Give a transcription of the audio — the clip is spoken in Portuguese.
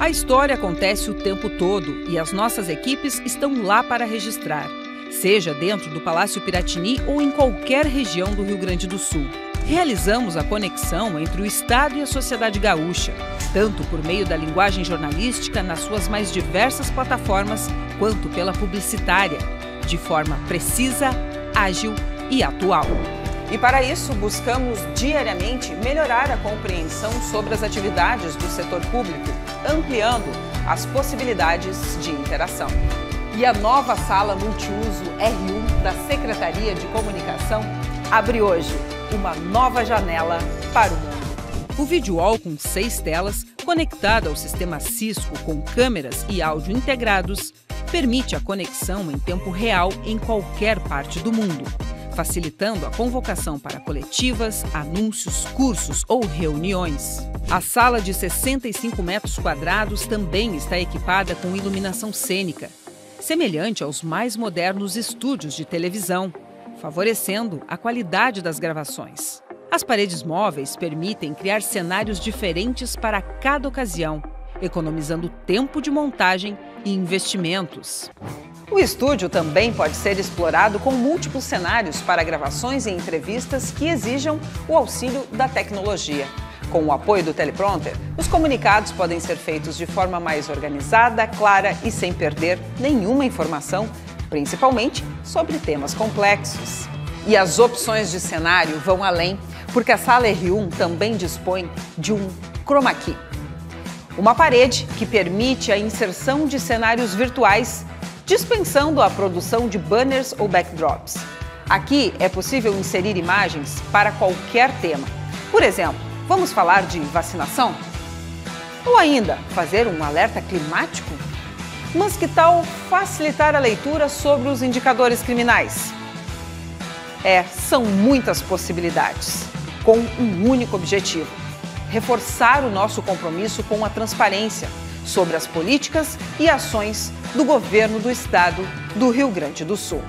A história acontece o tempo todo e as nossas equipes estão lá para registrar, seja dentro do Palácio Piratini ou em qualquer região do Rio Grande do Sul. Realizamos a conexão entre o Estado e a sociedade gaúcha, tanto por meio da linguagem jornalística nas suas mais diversas plataformas, quanto pela publicitária, de forma precisa, ágil e atual. E para isso, buscamos diariamente melhorar a compreensão sobre as atividades do setor público, ampliando as possibilidades de interação. E a nova sala multiuso R1 da Secretaria de Comunicação abre hoje uma nova janela para o mundo. O videowall com seis telas, conectado ao sistema Cisco com câmeras e áudio integrados, permite a conexão em tempo real em qualquer parte do mundo facilitando a convocação para coletivas, anúncios, cursos ou reuniões. A sala de 65 metros quadrados também está equipada com iluminação cênica, semelhante aos mais modernos estúdios de televisão, favorecendo a qualidade das gravações. As paredes móveis permitem criar cenários diferentes para cada ocasião, economizando tempo de montagem e investimentos. O estúdio também pode ser explorado com múltiplos cenários para gravações e entrevistas que exijam o auxílio da tecnologia. Com o apoio do teleprompter, os comunicados podem ser feitos de forma mais organizada, clara e sem perder nenhuma informação, principalmente sobre temas complexos. E as opções de cenário vão além, porque a sala R1 também dispõe de um chroma key, uma parede que permite a inserção de cenários virtuais dispensando a produção de banners ou backdrops. Aqui é possível inserir imagens para qualquer tema. Por exemplo, vamos falar de vacinação? Ou ainda, fazer um alerta climático? Mas que tal facilitar a leitura sobre os indicadores criminais? É, são muitas possibilidades, com um único objetivo: reforçar o nosso compromisso com a transparência sobre as políticas e ações do governo do estado do Rio Grande do Sul.